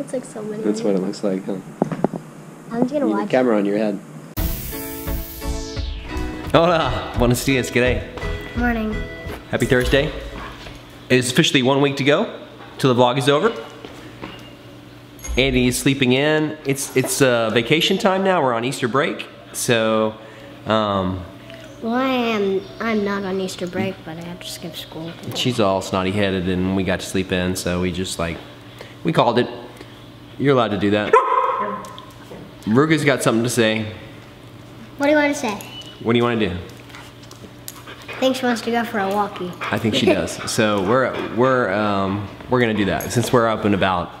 It's like so many. That's what it looks like, huh? I'm just gonna You have a watch. camera on your head. Hola, buenos dias, g'day. Morning. Happy Thursday. It is officially one week to go till the vlog is over. Andy is sleeping in. It's it's uh, vacation time now. We're on Easter break, so um, Well, I am. I'm not on Easter break, but I have to skip school. she's all snotty headed, and we got to sleep in. So we just like we called it. You're allowed to do that. Ruga's got something to say. What do you want to say? What do you want to do? I think she wants to go for a walkie. I think she does. So we're we're um, we're gonna do that since we're up and about.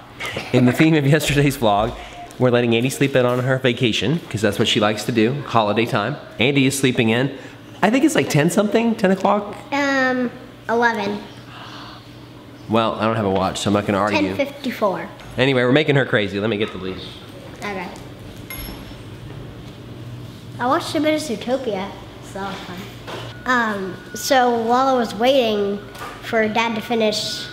In the theme of yesterday's vlog, we're letting Andy sleep in on her vacation because that's what she likes to do, holiday time. Andy is sleeping in. I think it's like 10 something, 10 o'clock. Um, 11. Well, I don't have a watch, so I'm not gonna argue. 10:54. Anyway, we're making her crazy. Let me get the leash. Okay. I watched a bit of Zootopia. It's a lot of fun. Um, so while I was waiting for Dad to finish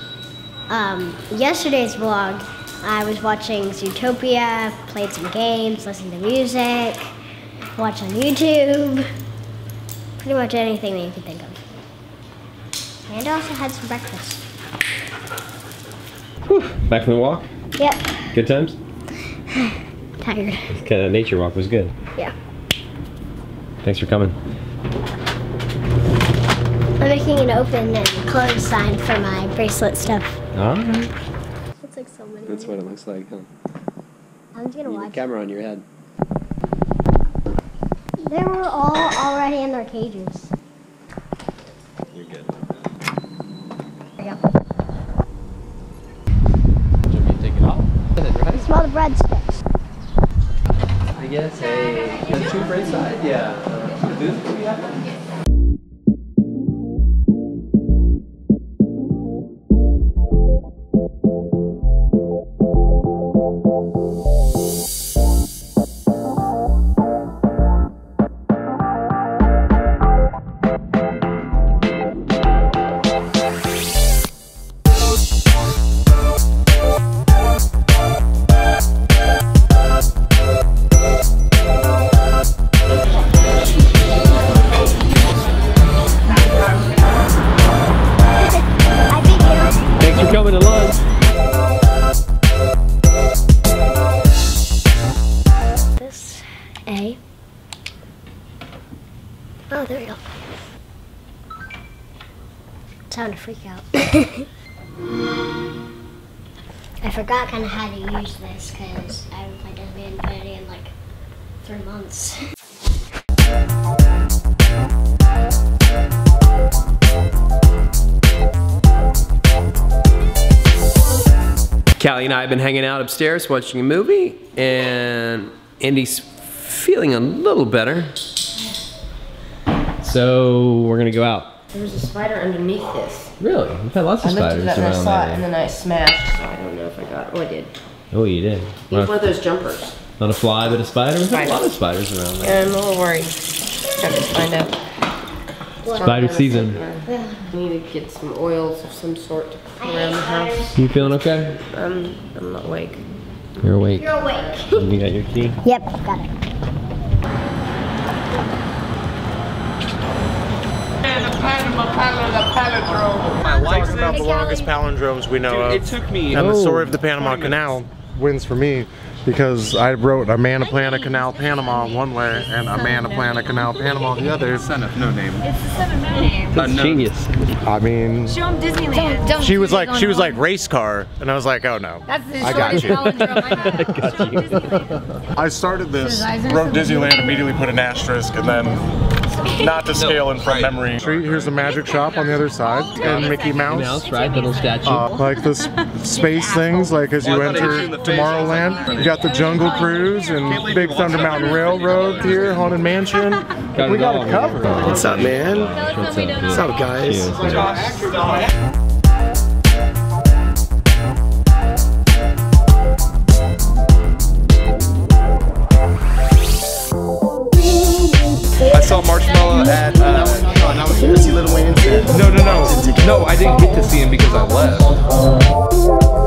um, yesterday's vlog, I was watching Zootopia, played some games, listened to music, watched on YouTube, pretty much anything that you can think of. And I also had some breakfast. Back from the walk. Yep, Good times. tired. Kind of nature walk was good. Yeah. Thanks for coming. I'm making an open and close sign for my bracelet stuff. All right. It's like so many. That's what it looks like, huh? I'm just gonna You have a watch. camera on your head. They were all already in their cages. You're good. There you go. Do you want me to take it off? Right? Smell the breadsticks. I guess a, a two braid side, yeah. Uh, Go. Time to freak out. I forgot kind of how to use this because I haven't played Disney Infinity in like three months. Callie and I have been hanging out upstairs watching a movie, and Andy's feeling a little better. So we're gonna go out. There was a spider underneath this. Really? We've had lots I of looked at spiders that and I around saw it, and then I smashed. So I don't know if I got. Oh, I did. Oh, you did. It was one of those jumpers. Not a fly, but a spider. We've had a lot of spiders around there. And I'm a little worried. Got to find out. Spider season. Yeah. I need to get some oils of some sort to put around the house. You feeling okay? I'm, I'm not awake. You're awake. You're awake. You got your key? yep, got it. My wife's about the longest palindromes we know It of. took me. And the Oh. story of the oh, Panama Canal wins for me because I wrote a man to plan a canal Panama one way and a man to plan a canal Panama the other. Son of no name. It's the seven man name. That's no. genius. I mean, Show him Disneyland. Don't, she was like she was like race car, and I was like, oh no. That's the I got you. palindrome I have. Show him Disneyland. I started this, His eyes are wrote Disneyland, immediately put an asterisk, and then not to scale and from right. memory. Here's the magic shop on the other side, and Mickey Mouse. Mouse, right? Little statue. Uh, like the space things, like as you Well, I thought it enter was in the face. Tomorrowland. You got the Jungle Cruise and Big Thunder Mountain Railroad here, Haunted Mansion. Got we it got all it covered. What's up, man? What's up, What's up, guys? I At. Uh, see Wayne? no, no, no. No, I didn't get to see him because I left.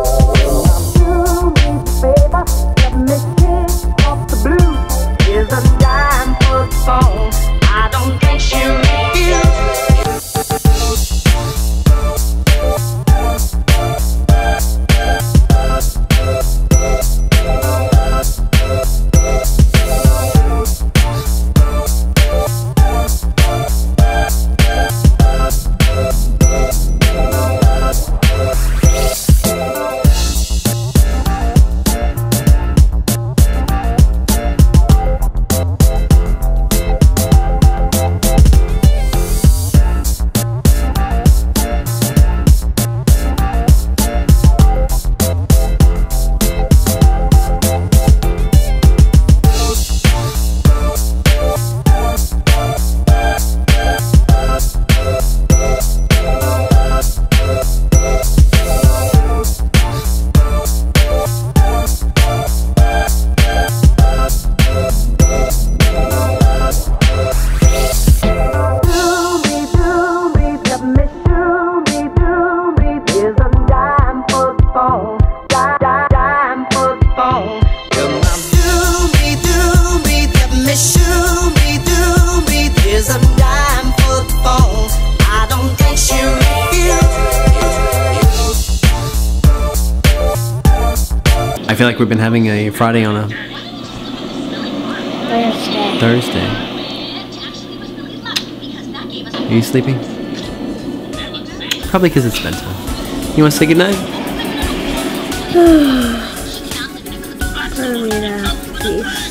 feel like we've been having a Friday on a Thursday. Thursday. Are you sleeping? Probably because it's bedtime. You want to say goodnight? Peace.